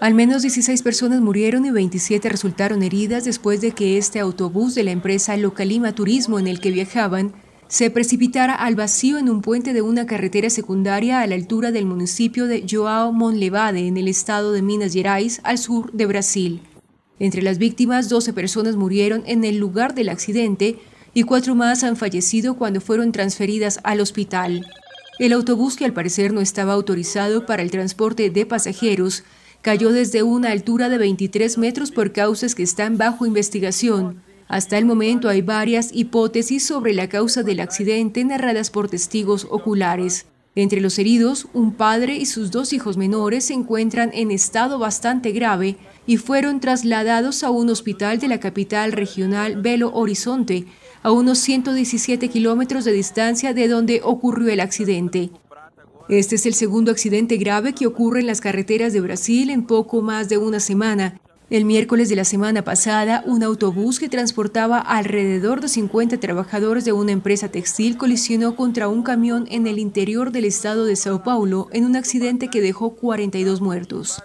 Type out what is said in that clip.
Al menos 16 personas murieron y 27 resultaron heridas después de que este autobús de la empresa Localima Turismo en el que viajaban se precipitara al vacío en un puente de una carretera secundaria a la altura del municipio de Joao Monlevade en el estado de Minas Gerais, al sur de Brasil. Entre las víctimas, 12 personas murieron en el lugar del accidente y cuatro más han fallecido cuando fueron transferidas al hospital. El autobús, que al parecer no estaba autorizado para el transporte de pasajeros, cayó desde una altura de 23 metros por causas que están bajo investigación. Hasta el momento hay varias hipótesis sobre la causa del accidente narradas por testigos oculares. Entre los heridos, un padre y sus dos hijos menores se encuentran en estado bastante grave y fueron trasladados a un hospital de la capital regional Belo Horizonte, a unos 117 kilómetros de distancia de donde ocurrió el accidente. Este es el segundo accidente grave que ocurre en las carreteras de Brasil en poco más de una semana. El miércoles de la semana pasada, un autobús que transportaba alrededor de 50 trabajadores de una empresa textil colisionó contra un camión en el interior del estado de Sao Paulo en un accidente que dejó 42 muertos.